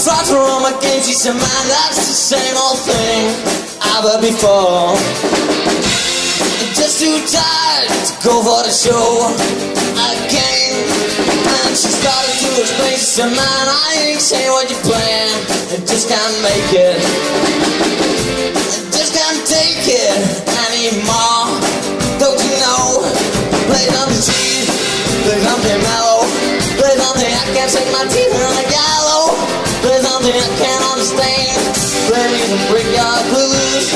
tried to run my she said, man, that's the same old thing I've heard before. Just too tired to go for the show again. And she started to explain, she said, man, I ain't saying what you're playing, I just can't make it. I just can't take it anymore. Don't you know? Play play something mellow, play something I can't take my teeth in the gallow. Play something I can't understand. Play me some brickyard blues.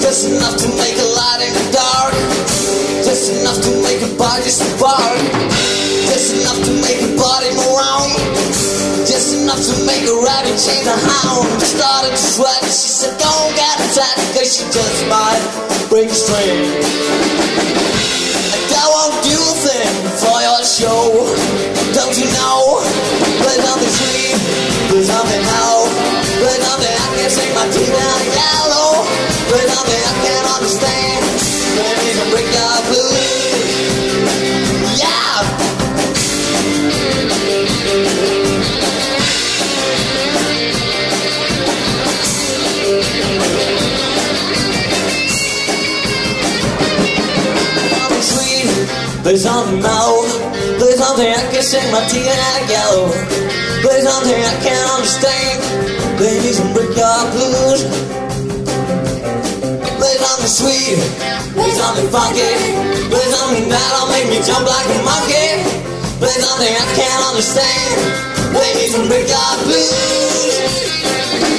Just enough to make a light in the dark. Just enough to make a body spark. Just enough to make a body move around. Just enough to make a rabbit change a hound. Started to sweat. She said, Don't get upset, cause she just might break a string. And that won't do show. Don't you know? Play something sweet, play something low, play something I can't sing my teeth down yellow, play something I can't understand. Play me some brickyard blues. There's something mellow, there's something I can sing my teeth of yellow, there's something I can't understand, they need some brickyard blues. There's something sweet, there's something funky, there's something that'll make me jump like a monkey, there's something I can't understand, they need some brickyard blues.